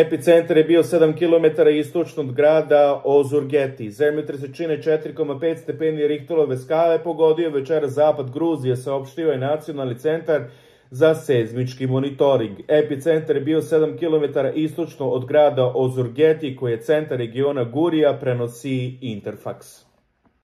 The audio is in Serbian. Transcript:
Epicentar je bio 7 km istočno od grada Ozurgeti. Zemljotres se čine 4,5 stepeni Richterove skale pogodio večera zapad Gruzije, saopštio je Nacionalni centar za sezmički monitoring. Epicentar je bio 7 km istočno od grada Ozurgeti, koji je centar regiona Gurija, prenosi Interfax.